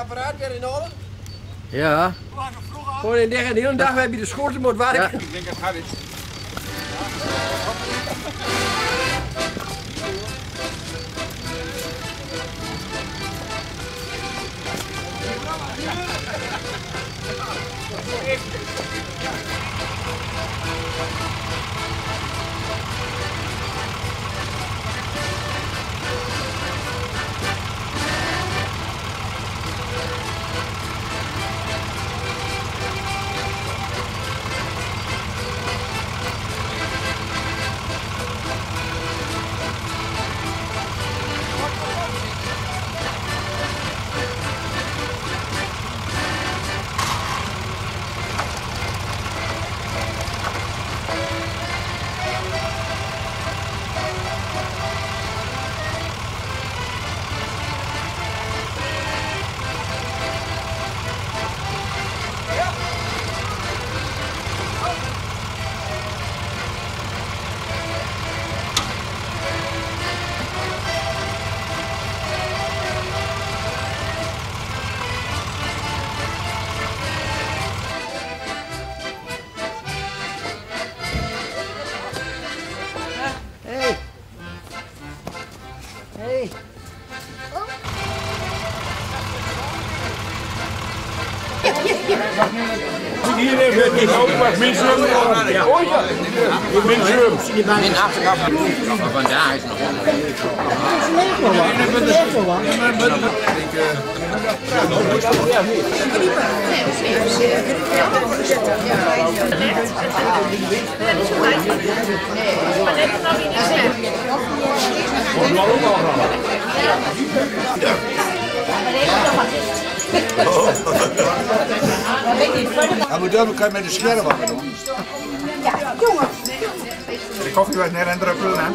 Apparaat weer in orde? Ja. Gewoon in de hele dag heb je de schoorten moet werken. Ja. Ik denk het gaat Oh ja. Minstrum. Min achterkant. Maar vandaag is nog Ja, maar dan kan je met de scherm wat doen. De koffie was net aan het druppelen, hè?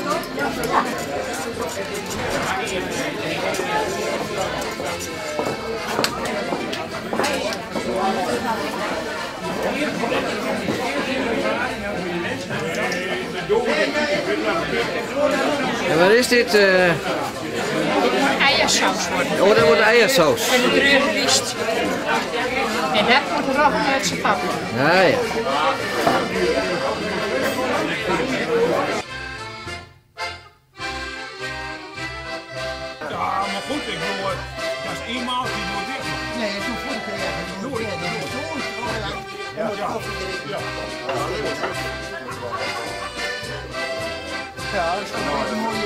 En wat is dit? eh? eiersaus worden. Oh, dat wordt eiersaus. En de. En dat moet nog uit zijn pap. Ja, ja. Ja, maar goed, ik bedoel, eh, dat is eenmaal die moet weg. Nee, dat doe ik. Zo. Ja, ja. Ja, dat is wel een mooie...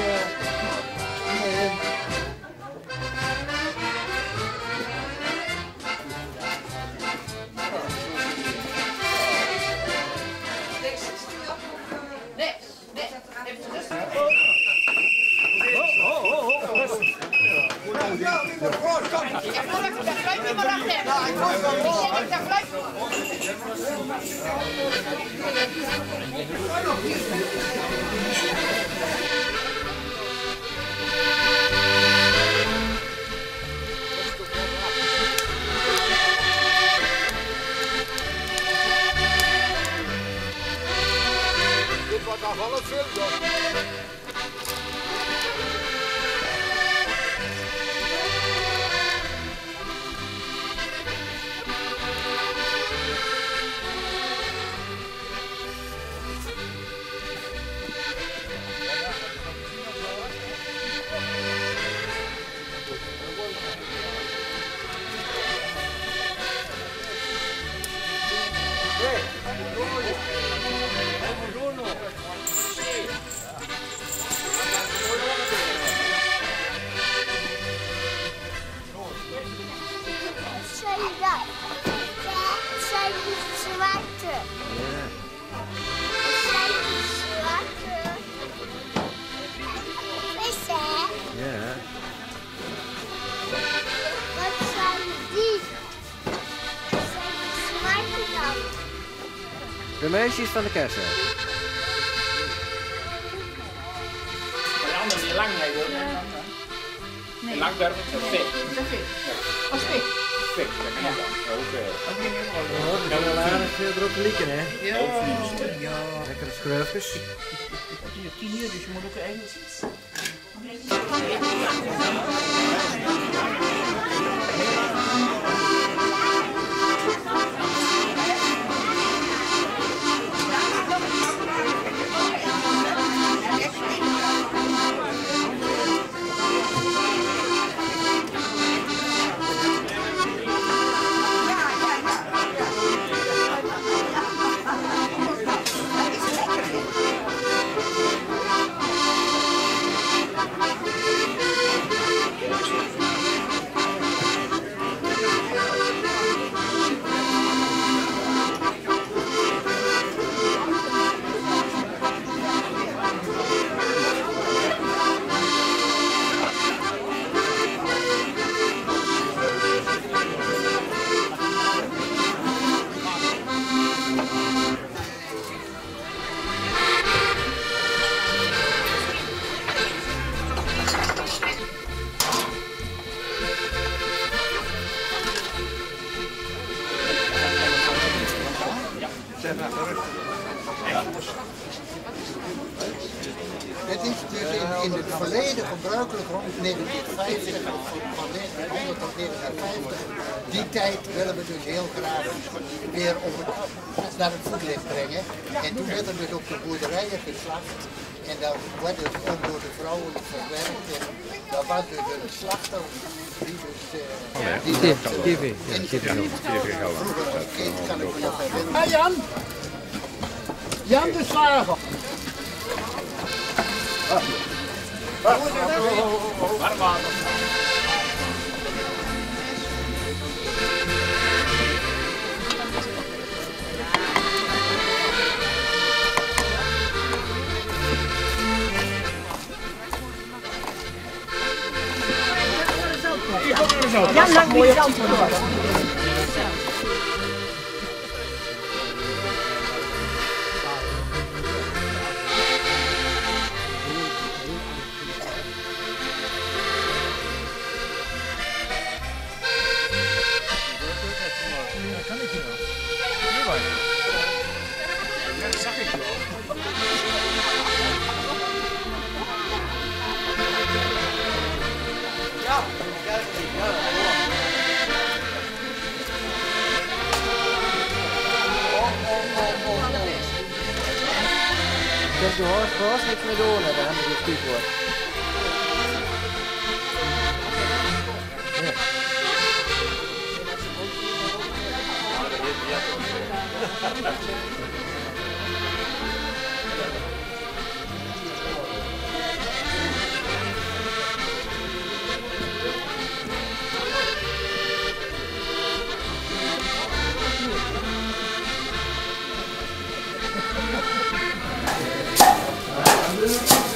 どうですか De meisjes van de kersen. De andere die lang hoor. Nee. Lang daar is dat fit. Als ik. Fit, dat kan dan. Oké. Dat kan wel aardig eh, erop lieken, hè? Ja. Ja. Lekkere schreufjes. Het is tien uur, dus je moet ook ergens iets. Tijd willen we dus heel graag weer op het, naar het voetlicht brengen. En toen werd er dus op de boerderijen geslacht. En dat werd dus ook door de vrouwen verwerkt. En dat was dus een slachter die dus... eh, die TV. Ja, in- TV. Vroeger als kind kan ik me nog herinneren. Hey Jan! Jan de Slager! Warm water. Jan, lang niet zand worden. Dus de horst was niks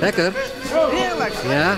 Lekker? Heerlijk. Ja?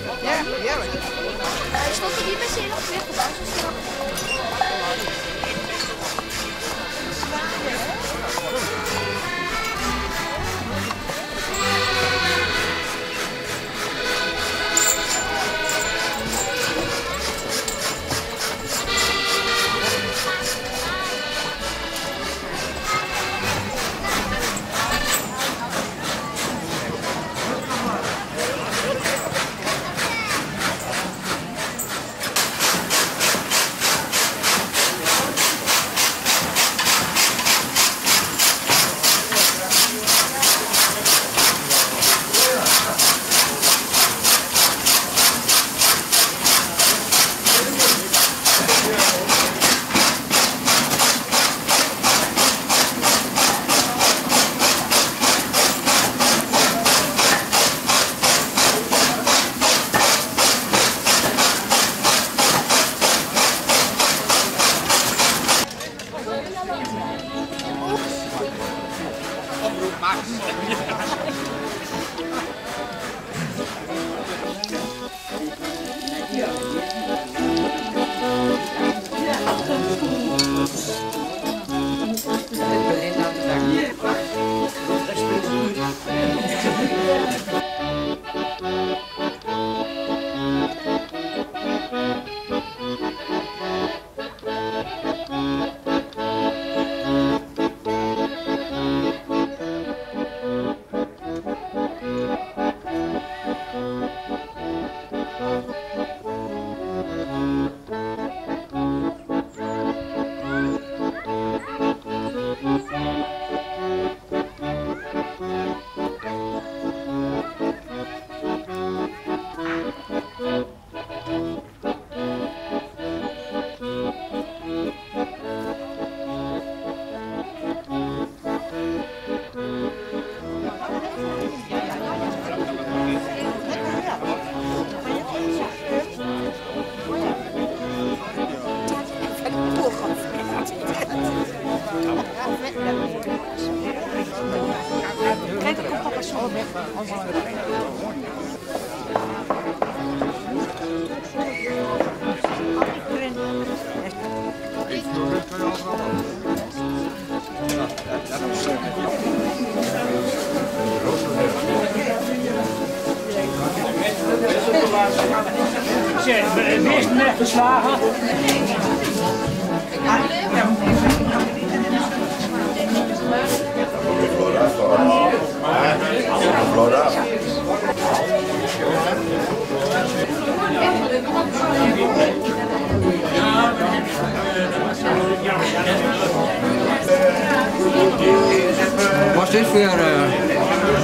Voor uh,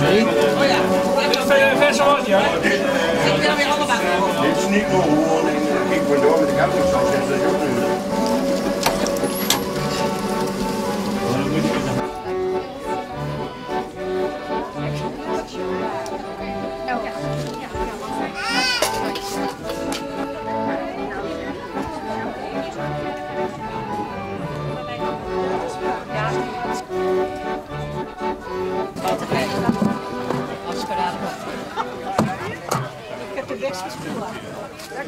drie? Verse was ja. Dit is niet nog gewoon. Ik ben door met de camping. Dat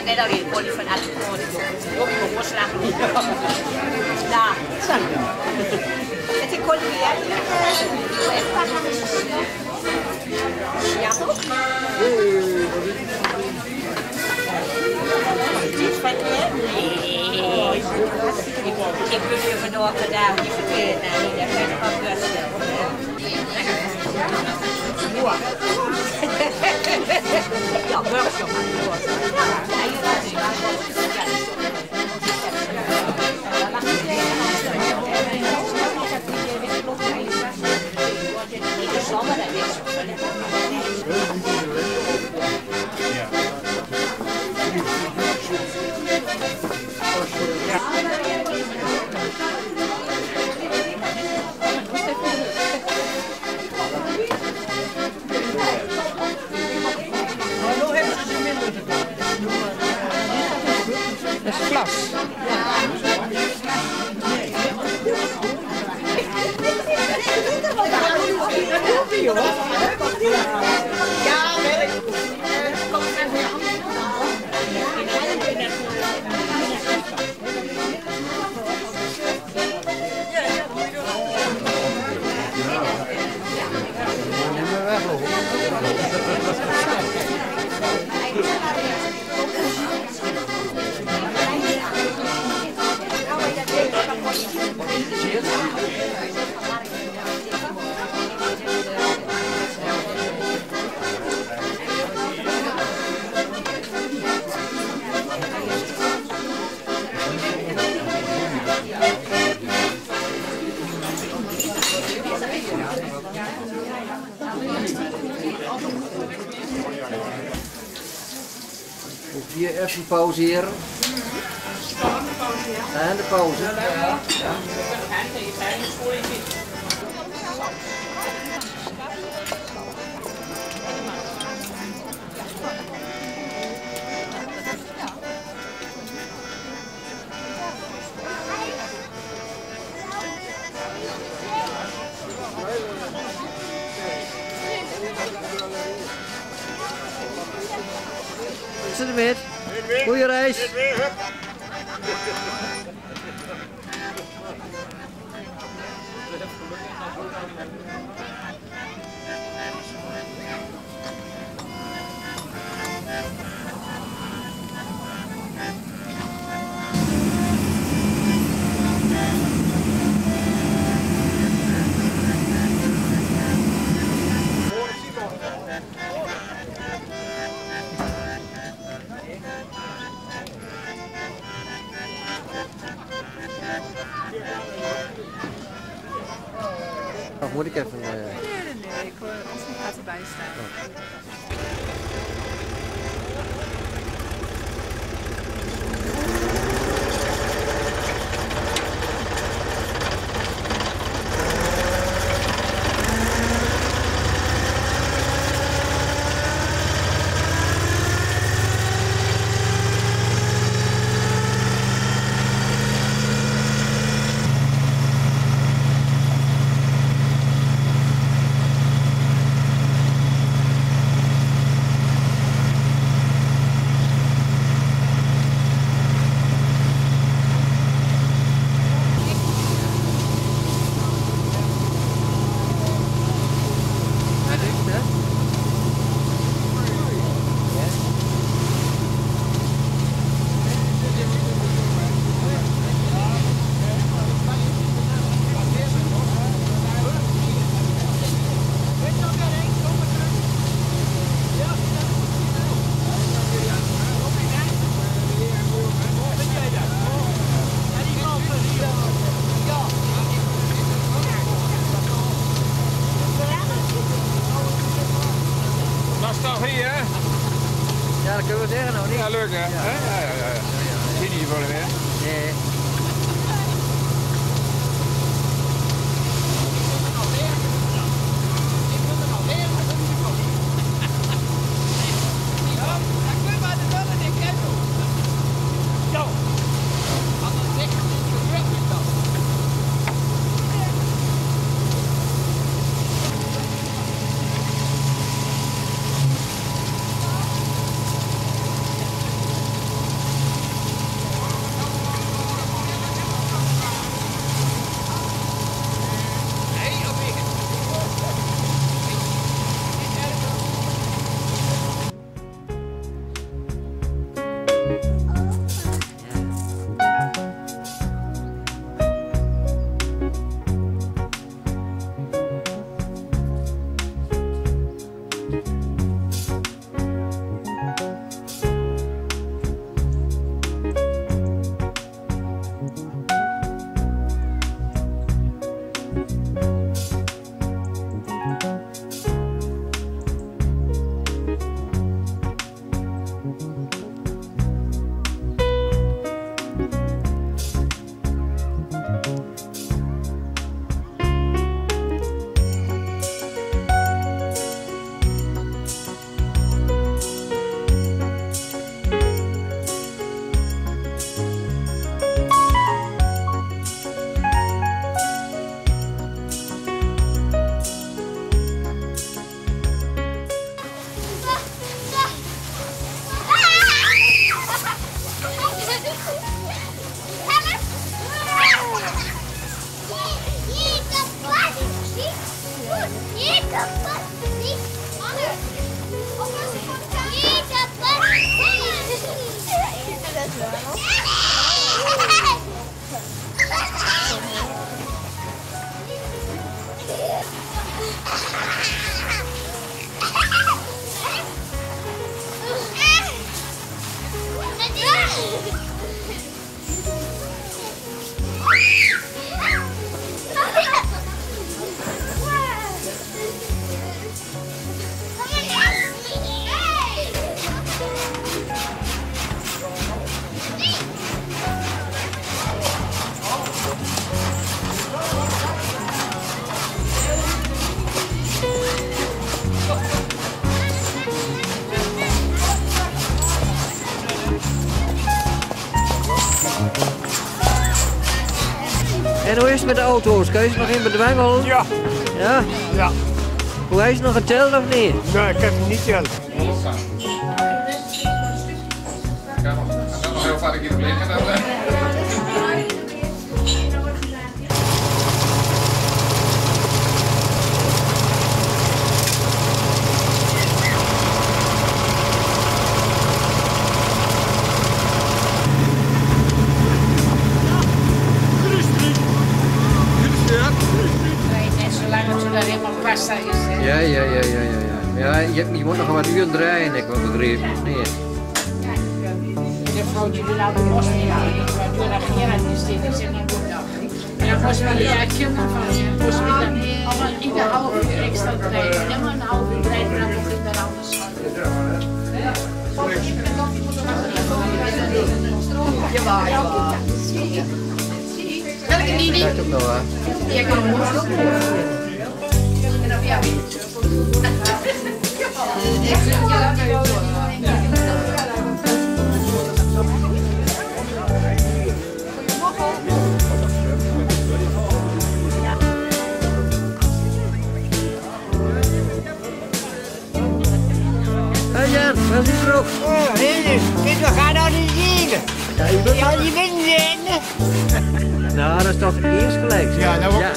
Dat net al in. Olie van koren. Ook een slag. Ja. Met die kolie, ja. Toch? Ik heb je vandaag gedaan, die verkeerd. Nee, dat kan ik wel best Ja, workshop aan het worden. Ja, je gaat zien. Ja, glas. Ja, pauze. Zit. Goeie reis. Nostalgie, hè? Ja, dat kunnen we zeggen nou niet. Ja, leuk, hè? Ja, ja, ja. ja. Zie je voor hem, hè? Nee. Auto's? Kun je ze nog in bedwangelen? Ja. Ja? Ja. Hoe is het nog geteld of niet? Nee, ik heb hem niet tellen. Je, je moet nog wat uren draaien, ik heb begrepen. Nee. De vrouwtje die de los niet halen. Die doet dat Gerard is dit. Die zegt niet goed. Ja, volgens mij ja, ik ken van. Volgens mij dan allemaal ieder half uur extra draaien. Helemaal een half uur draaien dan nog in de anders. Welke die niet? Dat ook nog, hè? Ja, kan Is er ook? Oh, we gaan nou. Ja, je bent Ja. Nou, dat is toch eerst gelijk. Ja, dat ik ja,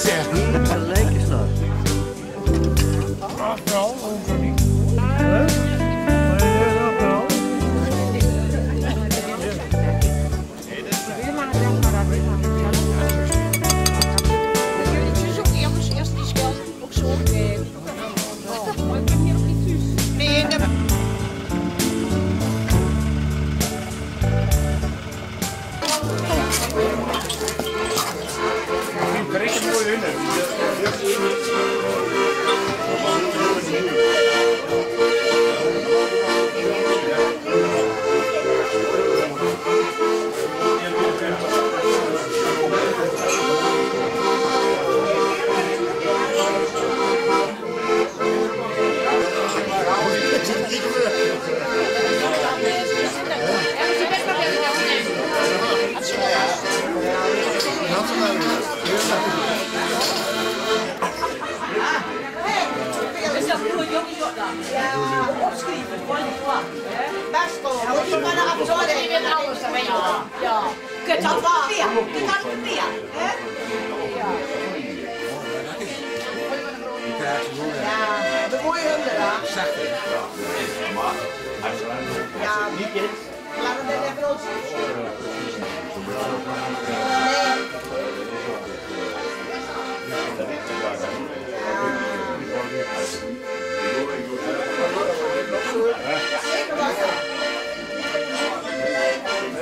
moet je maar naar afzorgen. Ik ben alles, dan ben je al. Ja. Kut dat papier. Kut dat papier. Hè? Ja, de mooie hunden daar. Ja, laat hem even ons. Nee. Zeker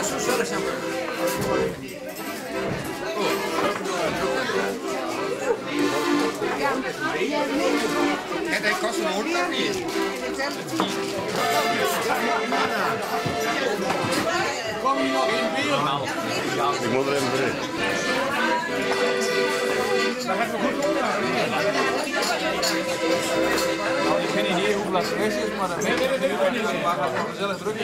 Zo zal ik zijn. En hij kost een honderd of niet? Kom je nog in beeld? Ik moet er even hoeveel dat geweest is, maar infinity las veces para mí baja de las drogas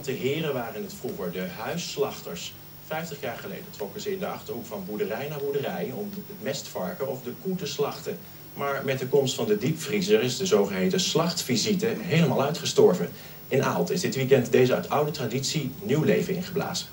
Markante heren waren het vroeger, de huisslachters. 50 jaar geleden trokken ze in de achterhoek van boerderij naar boerderij om het mestvarken of de koe te slachten. Maar met de komst van de diepvriezer is de zogeheten slachtvisite helemaal uitgestorven. In Aalten is dit weekend deze uit oude traditie nieuw leven ingeblazen.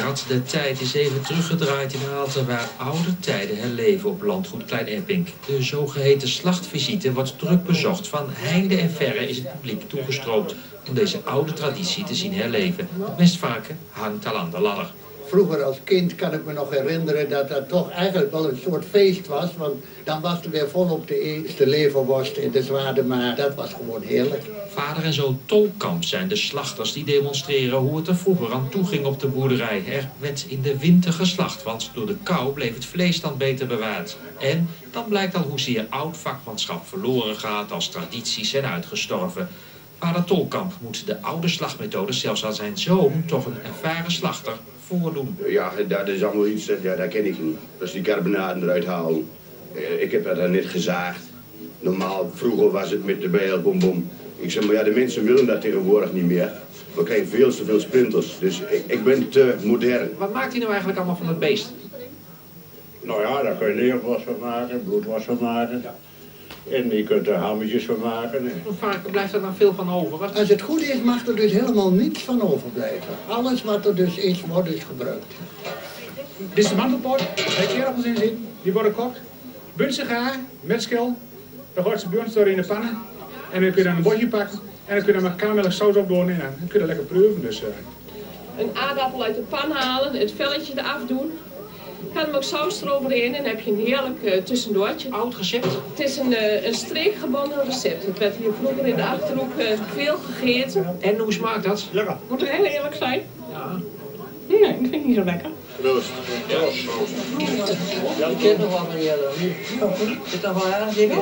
Het rad der tijd is even teruggedraaid in Aalten waar oude tijden herleven op landgoed Klein Epping. De zogeheten slachtvisite wordt druk bezocht. Van heinde en verre is het publiek toegestroomd om deze oude traditie te zien herleven. Het mestvarken hangt al aan de ladder. Vroeger als kind kan ik me nog herinneren dat dat toch eigenlijk wel een soort feest was. Want dan was er weer volop de eerste leverworst in de zwaarde, maar dat was gewoon heerlijk. Vader en zoon Tolkamp zijn de slachters die demonstreren hoe het er vroeger aan toe ging op de boerderij. Er werd in de winter geslacht, want door de kou bleef het vlees dan beter bewaard. En dan blijkt al hoezeer oud vakmanschap verloren gaat als tradities zijn uitgestorven. Vader Tolkamp moet de oude slachtmethode zelfs aan zijn zoon, toch een ervaren slachter, voordoen. Ja, dat is allemaal iets, dat- ja, dat ken ik niet. Als die carbonaden eruit halen. Eh, Ik heb dat dan net gezaagd. Normaal, vroeger was het met de bijl, bom bom. Ik zeg, maar ja, de mensen willen dat tegenwoordig niet meer. We krijgen veel te veel sprinters. Dus ik, ik ben te modern. Wat maakt hij nou eigenlijk allemaal van het beest? Nou ja, daar kun je leerwas van maken, bloedwas van maken. En je kunt er hammetjes van maken. Hoe vaak blijft er dan veel van over? Als het goed is, mag er dus helemaal niets van overblijven. Alles wat er dus is, wordt dus gebruikt. Dit is de mantelpot, waar kerels in zitten. Die worden gekookt. Bunse gaar, met schil. Dan gooit ze door in de pannen. En dan kun je dan een bordje pakken. En dan kun je er met karamel saus op doen. En dan kun je lekker proeven. Dus, eh, Een aardappel uit de pan halen, het velletje eraf doen. Ga hem ook saus eroverheen en dan heb je een heerlijk eh, tussendoortje. Oud recept? Het is een, eh, een streekgebonden recept. Het werd hier vroeger in de Achterhoek eh, veel gegeten. En hoe smaakt dat? Lekker. Moet ik heel eerlijk zijn? Ja. Nee, ik vind het niet zo lekker. Proost. Ik ken nog wel van jullie. Is dat wel erg, zeker?